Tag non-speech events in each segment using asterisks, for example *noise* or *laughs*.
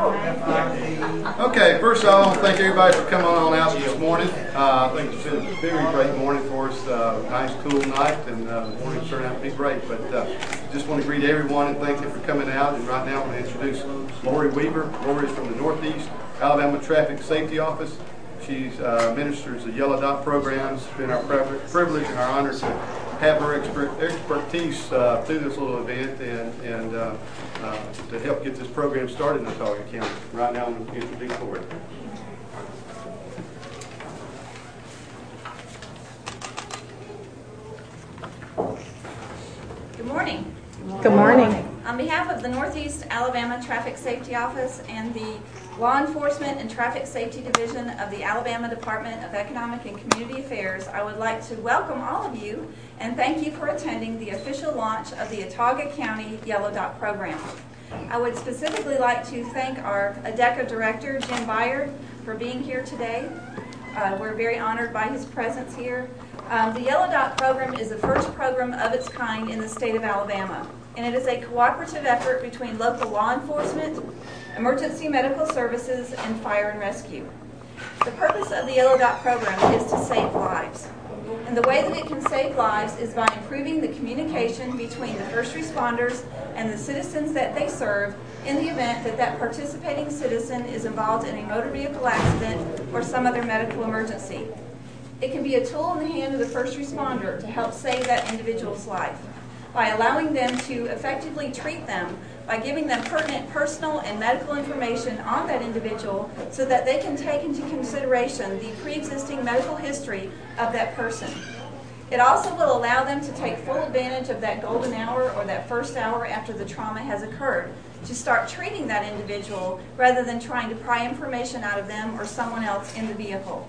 Okay, first of all, I want to thank everybody for coming on out this morning. Uh, I think it's been a very great morning for us. Uh, nice, cool night, and uh, the morning turned out to be great. But uh, just want to greet everyone and thank you for coming out. And right now, I'm going to introduce Lori Weaver. Lori is from the Northeast Alabama Traffic Safety Office. She uh, ministers the Yellow Dot programs. It's been our privilege and our honor to have her expert, expertise uh, through this little event and, and uh, to help get this program started in Autauga County. Right now, I'm going to introduce Lori. Good morning. Good morning. On behalf of the Northeast Alabama Traffic Safety Office and the Law Enforcement and Traffic Safety Division of the Alabama Department of Economic and Community Affairs, I would like to welcome all of you and thank you for attending the official launch of the Autauga County Yellow Dot program. I would specifically like to thank our ADECA Director, Jim Byard, for being here today. Uh, we're very honored by his presence here. Um, the Yellow Dot program is the first program of its kind in the state of Alabama, and it is a cooperative effort between local law enforcement, emergency medical services, and fire and rescue. The purpose of the Yellow Dot program is to save lives. And the way that it can save lives is by improving the communication between the first responders and the citizens that they serve in the event that that participating citizen is involved in a motor vehicle accident or some other medical emergency. It can be a tool in the hand of the first responder to help save that individual's life by allowing them to effectively treat them by giving them pertinent personal and medical information on that individual so that they can take into consideration the pre-existing medical history of that person. It also will allow them to take full advantage of that golden hour or that first hour after the trauma has occurred to start treating that individual rather than trying to pry information out of them or someone else in the vehicle.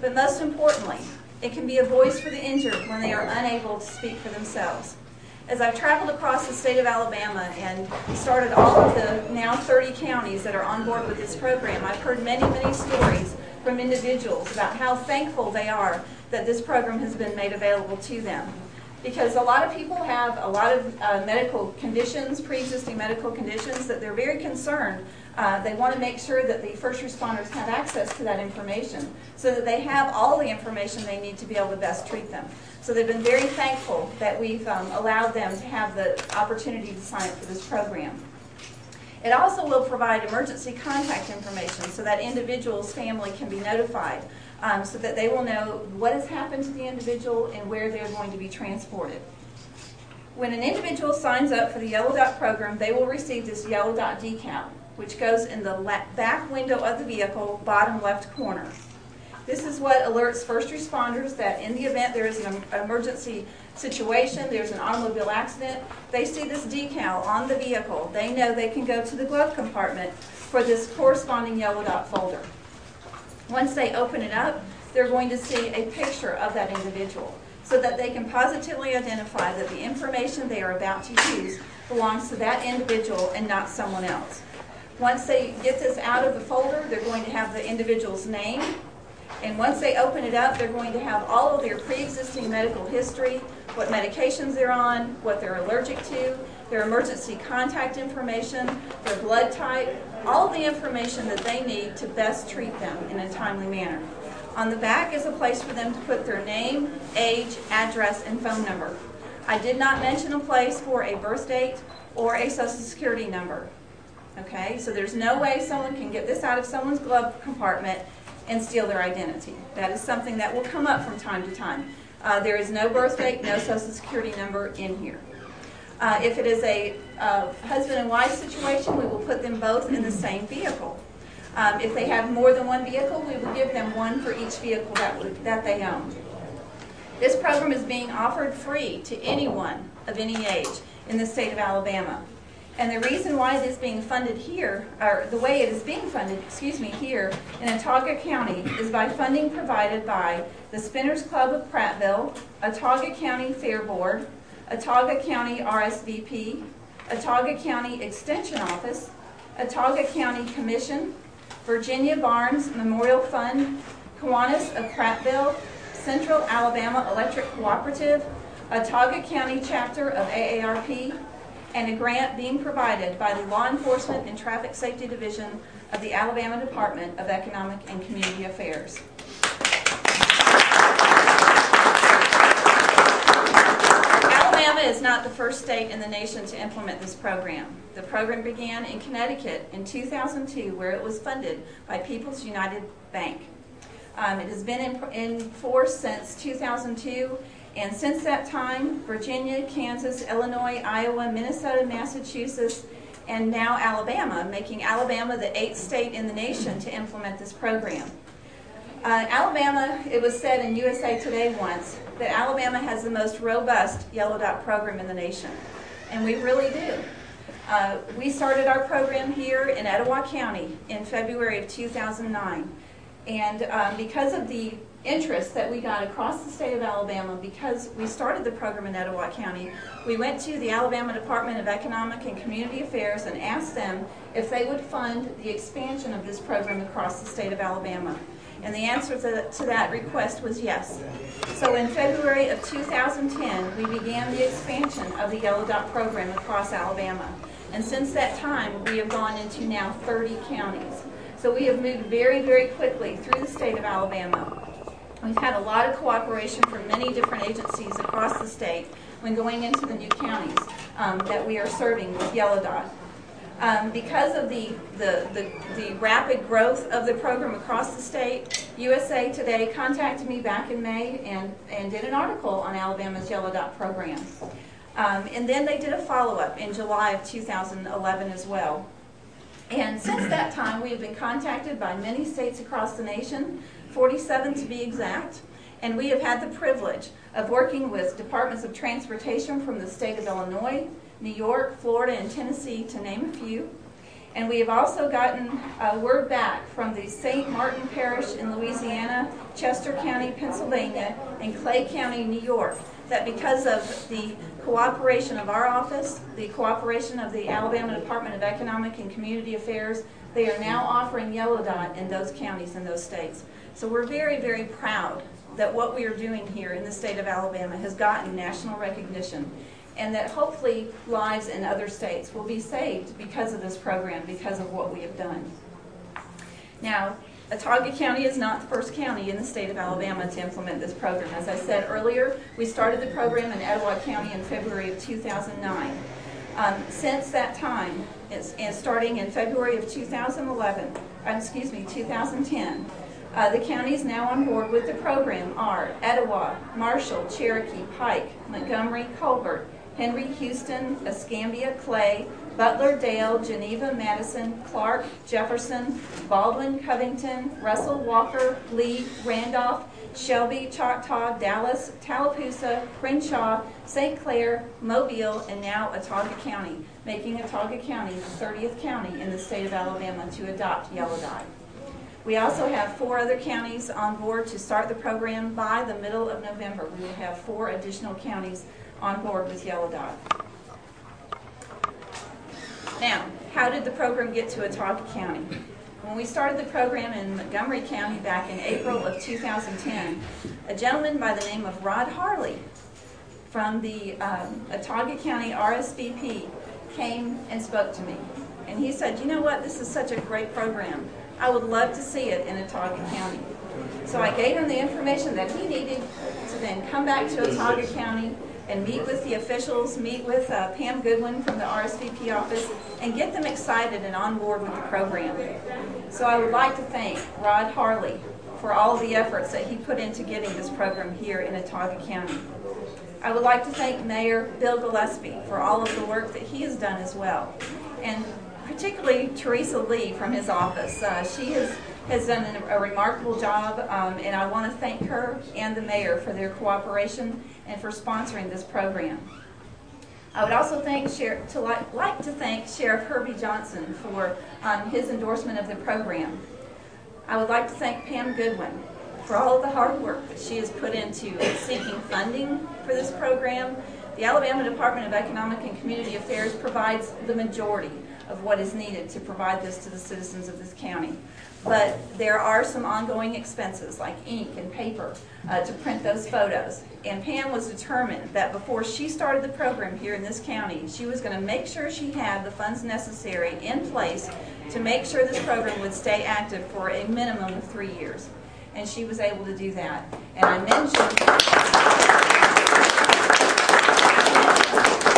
But most importantly, it can be a voice for the injured when they are unable to speak for themselves as I've traveled across the state of Alabama and started all of the now 30 counties that are on board with this program, I've heard many, many stories from individuals about how thankful they are that this program has been made available to them. Because a lot of people have a lot of uh, medical conditions, pre-existing medical conditions, that they're very concerned uh, they want to make sure that the first responders have access to that information so that they have all the information they need to be able to best treat them. So they've been very thankful that we've um, allowed them to have the opportunity to sign up for this program. It also will provide emergency contact information so that individual's family can be notified um, so that they will know what has happened to the individual and where they're going to be transported. When an individual signs up for the Yellow Dot program, they will receive this Yellow Dot decal which goes in the back window of the vehicle, bottom left corner. This is what alerts first responders that in the event there is an emergency situation, there's an automobile accident, they see this decal on the vehicle. They know they can go to the glove compartment for this corresponding yellow dot folder. Once they open it up, they're going to see a picture of that individual so that they can positively identify that the information they are about to use belongs to that individual and not someone else. Once they get this out of the folder, they're going to have the individual's name. And once they open it up, they're going to have all of their pre-existing medical history, what medications they're on, what they're allergic to, their emergency contact information, their blood type, all the information that they need to best treat them in a timely manner. On the back is a place for them to put their name, age, address, and phone number. I did not mention a place for a birth date or a social security number. Okay, so there's no way someone can get this out of someone's glove compartment and steal their identity. That is something that will come up from time to time. Uh, there is no birth date, no social security number in here. Uh, if it is a uh, husband and wife situation, we will put them both in the same vehicle. Um, if they have more than one vehicle, we will give them one for each vehicle that, that they own. This program is being offered free to anyone of any age in the state of Alabama. And the reason why it is being funded here, or the way it is being funded, excuse me, here in Autauga County is by funding provided by the Spinners Club of Prattville, Autauga County Fair Board, Autauga County RSVP, Autauga County Extension Office, Autauga County Commission, Virginia Barnes Memorial Fund, Kiwanis of Prattville, Central Alabama Electric Cooperative, Autauga County Chapter of AARP, and a grant being provided by the Law Enforcement and Traffic Safety Division of the Alabama Department of Economic and Community Affairs. Alabama is not the first state in the nation to implement this program. The program began in Connecticut in 2002, where it was funded by People's United Bank. Um, it has been in, in force since 2002, and since that time, Virginia, Kansas, Illinois, Iowa, Minnesota, Massachusetts, and now Alabama, making Alabama the eighth state in the nation to implement this program. Uh, Alabama, it was said in USA Today once that Alabama has the most robust Yellow Dot program in the nation, and we really do. Uh, we started our program here in Etowah County in February of 2009, and um, because of the interest that we got across the state of Alabama, because we started the program in Etowah County, we went to the Alabama Department of Economic and Community Affairs and asked them if they would fund the expansion of this program across the state of Alabama. And the answer to, that request was yes. So in February of 2010, we began the expansion of the Yellow Dot program across Alabama. And since that time, we have gone into now 30 counties. So we have moved very, very quickly through the state of Alabama. We've had a lot of cooperation from many different agencies across the state when going into the new counties um, that we are serving with Yellow Dot. Um, because of the, the, the, the, rapid growth of the program across the state, USA Today contacted me back in May and, and did an article on Alabama's Yellow Dot program. Um, and then they did a follow-up in July of 2011 as well. And since that time, we have been contacted by many states across the nation, 47 to be exact, and we have had the privilege of working with departments of transportation from the state of Illinois, New York, Florida, and Tennessee, to name a few. And we have also gotten uh, word back from the St. Martin Parish in Louisiana, Chester County, Pennsylvania, and Clay County, New York, that because of the cooperation of our office, the cooperation of the Alabama Department of Economic and Community Affairs, they are now offering Yellow Dot in those counties and those states. So we're very, very proud that what we are doing here in the state of Alabama has gotten national recognition and that hopefully lives in other states will be saved because of this program, because of what we have done. Now, Autauga County is not the first county in the state of Alabama to implement this program. As I said earlier, we started the program in Etowah County in February of 2009. Um, since that time, and starting in February of 2011, uh, excuse me, 2010, uh, the counties now on board with the program are Etowah, Marshall, Cherokee, Pike, Montgomery, Colbert, Henry, Houston, Escambia, Clay, Butler, Dale, Geneva, Madison, Clarke, Jefferson, Baldwin, Covington, Russell, Walker, Lee, Randolph, Shelby, Choctaw, Dallas, Tallapoosa, Crenshaw, St. Clair, Mobile, and now Autauga County, making Autauga County the 30th county in the state of Alabama to adopt Yellow Dot. We also have four other counties on board to start the program by the middle of November. We will have four additional counties on board with Yellow Dot. Now, how did the program get to Autauga County? When we started the program in Montgomery County back in April of 2010, a gentleman by the name of Rod Harley from the um, Autauga County RSVP came and spoke to me. And he said, you know what, this is such a great program. I would love to see it in Autauga County. So I gave him the information that he needed to then come back to Autauga County and meet with the officials, meet with uh, Pam Goodwin from the RSVP office, and get them excited and on board with the program. So I would like to thank Rod Harley for all the efforts that he put into getting this program here in Autauga County. I would like to thank Mayor Bill Gillespie for all of the work that he has done as well. And particularly Teresa Lee from his office. Uh, she has has done a, remarkable job, um, and I want to thank her and the mayor for their cooperation and for sponsoring this program. I would also thank to like, like, to thank Sheriff Herbie Johnson for um, his endorsement of the program. I would like to thank Pam Goodwin for all of the hard work that she has put into seeking funding for this program. The Alabama Department of Economic and Community Affairs provides the majority of what is needed to provide this to the citizens of this county. But there are some ongoing expenses like ink and paper uh, to print those photos. And Pam was determined that before she started the program here in this county, she was going to make sure she had the funds necessary in place to make sure this program would stay active for a minimum of three years. And she was able to do that. And I mentioned,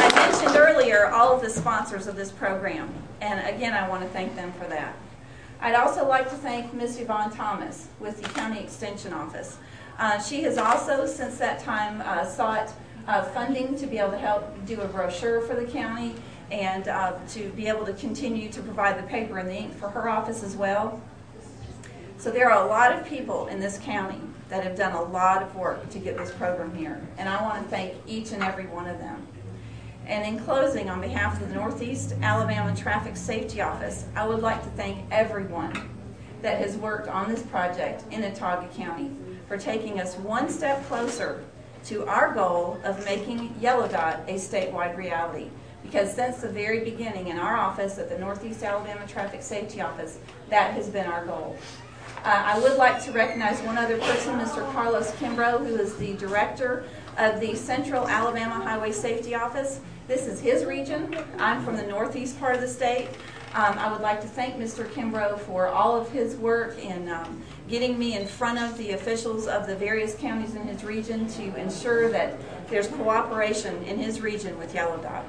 I mentioned earlier all of the sponsors of this program. And again, I want to thank them for that. I'd also like to thank Ms. Yvonne Thomas with the County Extension Office. Uh, She has also, since that time, uh, sought uh, funding to be able to help do a brochure for the county and uh, to be able to continue to provide the paper and the ink for her office as well. So there are a lot of people in this county that have done a lot of work to get this program here, and I want to thank each and every one of them. And in closing, on behalf of the Northeast Alabama Traffic Safety Office, I would like to thank everyone that has worked on this project in Autauga County for taking us one step closer to our goal of making Yellow Dot a statewide reality. Because since the very beginning in our office at the Northeast Alabama Traffic Safety Office, that has been our goal. Uh, I would like to recognize one other person, Mr. Carlos Kimbrough, who is the director of the Central Alabama Highway Safety Office. This is his region. I'm from the northeast part of the state. Um, I would like to thank Mr. Kimbrough for all of his work in um, getting me in front of the officials of the various counties in his region to ensure that there's cooperation in his region with Yellow Dot.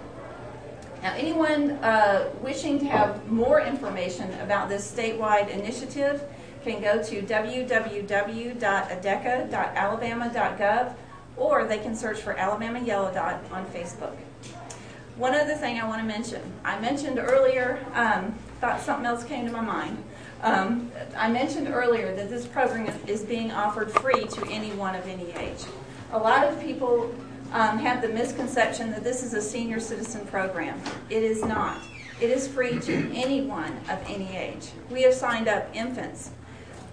Now, anyone uh, wishing to have more information about this statewide initiative can go to www.adeca.alabama.gov or they can search for Alabama Yellow Dot on Facebook. One other thing I want to mention. I mentioned earlier, um, thought something else came to my mind. Um, I mentioned earlier that this program is being offered free to anyone of any age. A lot of people um, have the misconception that this is a senior citizen program. It is not. It is free to anyone of any age. We have signed up infants,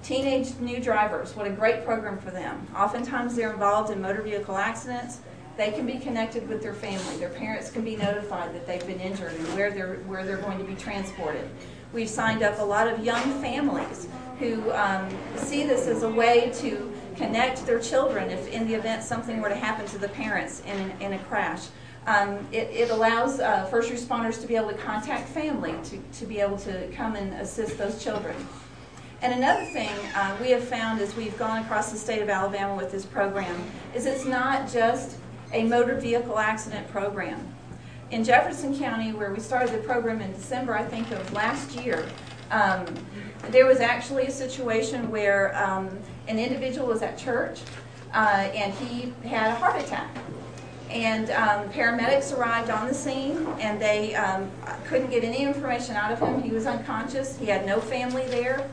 teenage new drivers. What a great program for them. Oftentimes they're involved in motor vehicle accidents. They can be connected with their family. Their parents can be notified that they've been injured and where they're, where they're going to be transported. We've signed up a lot of young families who um, see this as a way to connect their children if in the event something were to happen to the parents in, in a crash. Um, it, it, allows uh, first responders to be able to contact family to, to be able to come and assist those children. And another thing uh, we have found as we've gone across the state of Alabama with this program is it's not just a motor vehicle accident program. In Jefferson County, where we started the program in December, I think, of last year, um, there was actually a situation where um, an individual was at church uh, and he had a heart attack. And um, paramedics arrived on the scene and they um, couldn't get any information out of him. He was unconscious, he had no family there.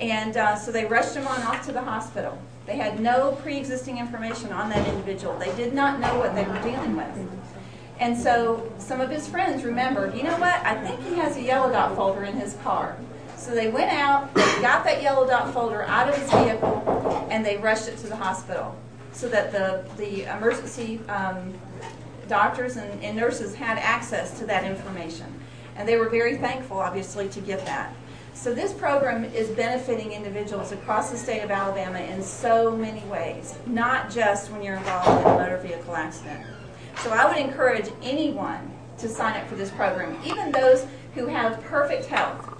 And uh, so they rushed him on off to the hospital. They had no pre-existing information on that individual. They did not know what they were dealing with. And so some of his friends remembered, you know what, I think he has a yellow dot folder in his car. So they went out, got that yellow dot folder out of his vehicle, and they rushed it to the hospital so that the, the emergency um, doctors and, and nurses had access to that information. And they were very thankful, obviously, to get that. So this program is benefiting individuals across the state of Alabama in so many ways, not just when you're involved in a motor vehicle accident. So I would encourage anyone to sign up for this program, even those who have perfect health.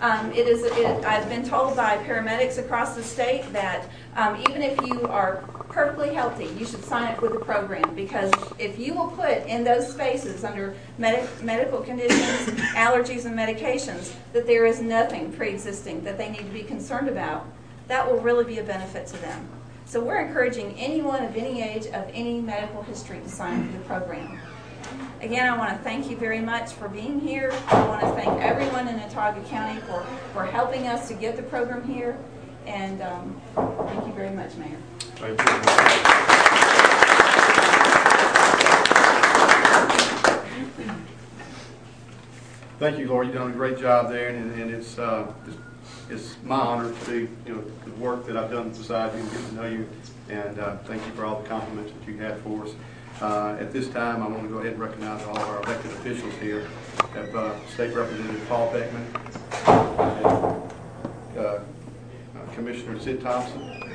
Um, it is, it, I've been told by paramedics across the state that um, even if you are perfectly healthy, you should sign up with the program because if you will put in those spaces under med medical conditions, *coughs* allergies, and medications that there is nothing pre-existing that they need to be concerned about, that will really be a benefit to them. So we're encouraging anyone of any age, of any medical history to sign up for the program. Again, I want to thank you very much for being here. I want to thank everyone in Autauga County for, for helping us to get the program here. And um, thank you very much, Mayor. Thank you. Lora. You've done a great job there, and, and it's, uh, it's, it's my honor to do, you know, the work that I've done in society and get to know you. And uh, thank you for all the compliments that you had for us. Uh, At this time, I want to go ahead and recognize all of our elected officials here. We have uh, State Representative Paul Beckman, and, uh, Commissioner Sid Thompson,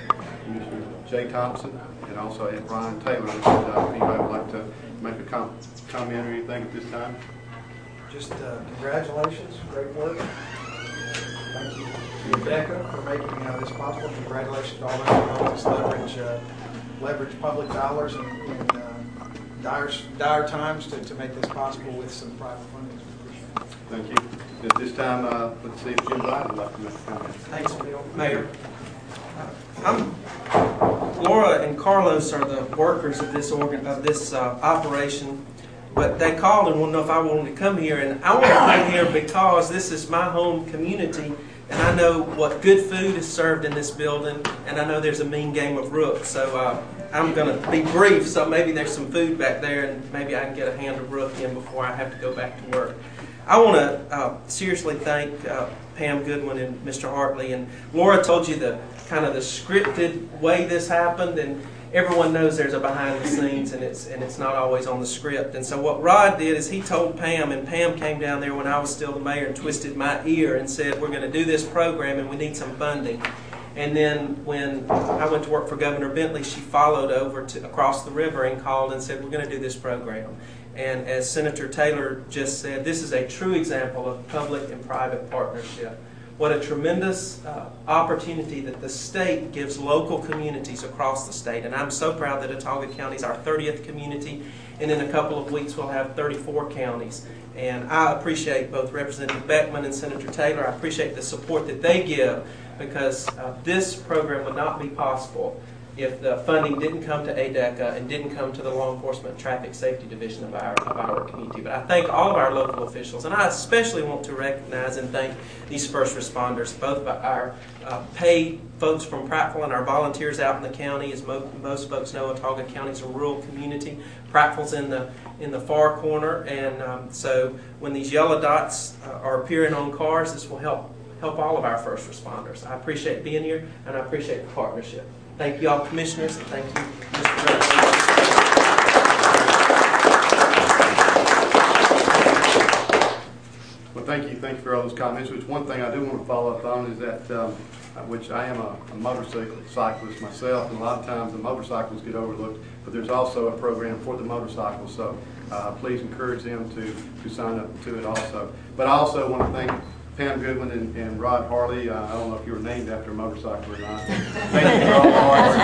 Commissioner Jay Thompson, and also have Bryan Taylor. If uh, anybody would like to make a com- comment or anything at this time? Just uh, congratulations, great work. Thank you to ADECA for making uh, this possible. Congratulations to all those who helped us leverage, uh, leverage public dollars in in, uh, dire, dire times to, to make this possible with some private funding. Thank you. At this time, uh, let's see if Jim Byard would like to make a comment. Thanks, Mayor. I'm, Lora and Carlos are the workers of this organ, of this uh, operation, but they called and wanted to know if I wanted to come here, and I want to come here because this is my home community, and I know what good food is served in this building, and I know there's a mean game of rook, so uh, I'm going to be brief, so maybe there's some food back there, and maybe I can get a hand of rook in before I have to go back to work. I want to uh, seriously thank uh, Pam Goodwin and Mr. Hartley. And Lora told you the kind of the scripted way this happened, and everyone knows there's a behind the scenes, and it's and it's not always on the script. And so what Rod did is he told Pam, and Pam came down there when I was still the mayor and twisted my ear and said, "We're going to do this program, and we need some funding." And then when I went to work for Governor Bentley, she followed over to across the river and called and said, "We're going to do this program." And as Senator Taylor just said, this is a true example of public and private partnership. What a tremendous uh, opportunity that the state gives local communities across the state. And I'm so proud that Autauga County is our 30th community, and in a couple of weeks we'll have 34 counties. And I appreciate both Representative Beckman and Senator Taylor. I appreciate the support that they give because uh, this program would not be possible if the funding didn't come to ADECA and didn't come to the Law Enforcement Traffic Safety Division of our, of our community. But I thank all of our local officials, and I especially want to recognize and thank these first responders, both by our uh, paid folks from Prattville and our volunteers out in the county. As mo- most folks know, Autauga County is a rural community. Prattville's in the in the far corner, and um, so when these yellow dots uh, are appearing on cars, this will help help all of our first responders. I appreciate being here, and I appreciate the partnership. Thank you all commissioners, thank you, Mr. President. Well, thank you, thank you for all those comments, which one thing I do want to follow up on is that, um, uh, which I am a a motorcycle cyclist myself, and a lot of times the motorcycles get overlooked, but there's also a program for the motorcycles, so uh, please encourage them to, to sign up to it also. But I also want to thank Pam Goodwin and and Rod Harley, Uh, I don't know if you were named after a motorcycle or not. *laughs* Thank you for all the hard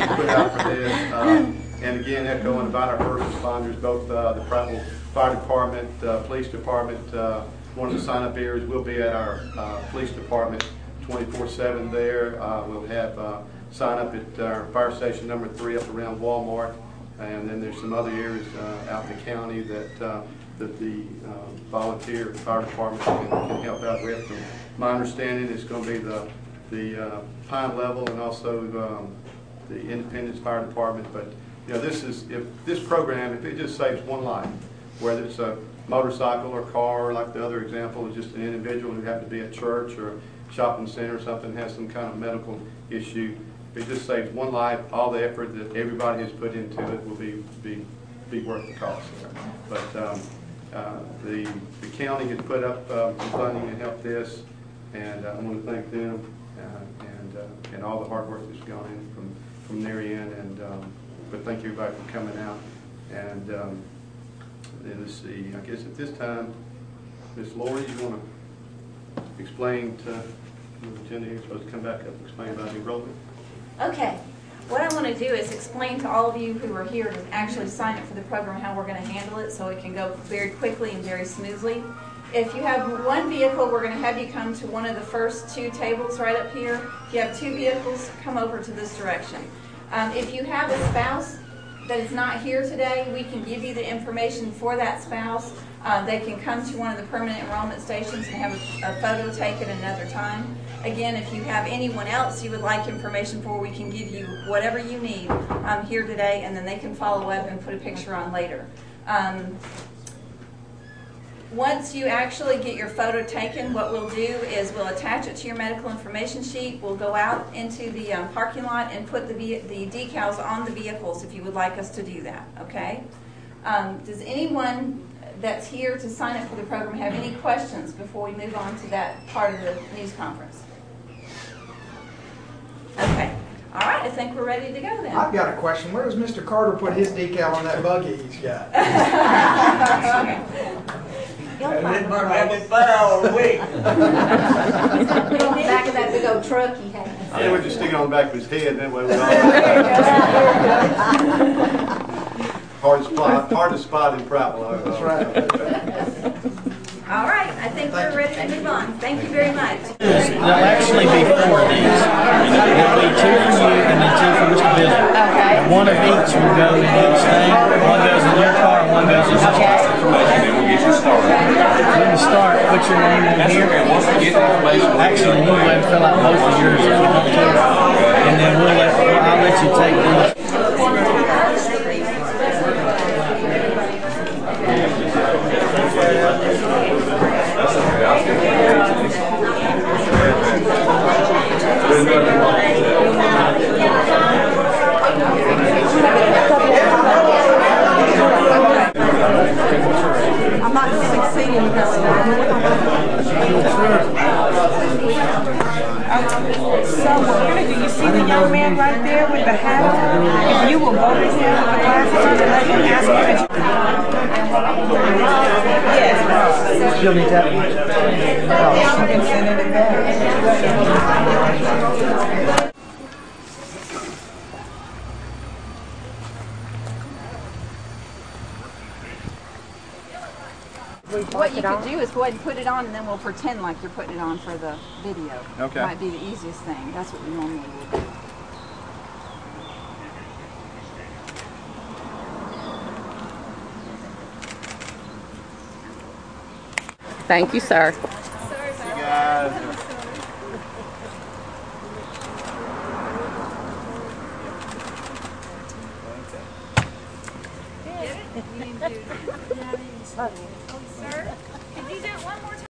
work you put out for this. Um, And again, echoing about our first responders, both uh, the Prattville Fire Department, uh, Police Department, uh, one of the sign-up areas will be at our uh, Police Department 24/7 there. Uh, We'll have uh, sign up at our fire station number three up around Walmart. And then there's some other areas uh, out in the county that, uh, that the uh, volunteer fire department can can help out with. From My understanding, is going to be the, the uh, Pine Level and also um, the Independence Fire Department. But, you know, this is, if, this program, if it just saves one life, whether it's a motorcycle or car, like the other example is just an individual who happened to be at church or a shopping center or something, has some kind of medical issue. If it just saves one life, all the effort that everybody has put into it will be, be, be worth the cost. But, um, uh, the, the county had put up, uh, some funding to help this, and I want to thank them, uh, and, uh, and all the hard work that's gone in from, from their end, and, um, but thank you everybody for coming out. And, um, let's see, I guess at this time, Ms. Lori, you want to explain to, the here, supposed to come back up and explain about the enrollment? Okay, what I want to do is explain to all of you who are here to actually sign up for the program how we're going to handle it so it can go very quickly and very smoothly. If you have one vehicle, we're going to have you come to one of the first two tables right up here. If you have two vehicles, come over to this direction. Um, If you have a spouse that is not here today, we can give you the information for that spouse. Uh, They can come to one of the permanent enrollment stations and have a photo taken another time. Again, if you have anyone else you would like information for, we can give you whatever you need um, here today, and then they can follow up and put a picture on later. Um, Once you actually get your photo taken, what we'll do is we'll attach it to your medical information sheet. We'll go out into the um, parking lot and put the the decals on the vehicles if you would like us to do that, okay? Um, Does anyone that's here to sign up for the program have any questions before we move on to that part of the news conference? Okay, all right, I think we're ready to go then. I've got a question. Where does Mr. Carter put his decal on that buggy he's got? *laughs* You'll And find then the my place. rabbit a week. Put on the back of that big old truck he has. I think we just stick it on the back of his head, that way we all. *laughs* *laughs* Hard spot, hard to spot in Prattville. That's right. All right, I think we're ready to move on. Thank you very much. There'll actually be four of these. There'll be two for you and then two for Mr. Billy. Okay. One of each will go in each thing. One goes in your car and one goes in his car. When you start, put your name in here. Actually, we'll go ahead and fill out both of yours if you want to. And then we'll let, I'll let you take these. I'm not succeeding because So what we're gonna do, you see the young man right there with the hat on? If you will go to him with the glasses on and let him ask you. if- Yes. She'll need that one. You can send it back. What you could do is go ahead and put it on, and then we'll pretend like you're putting it on for the video. Okay. Might be the easiest thing. That's what we normally will do. Thank you, sir.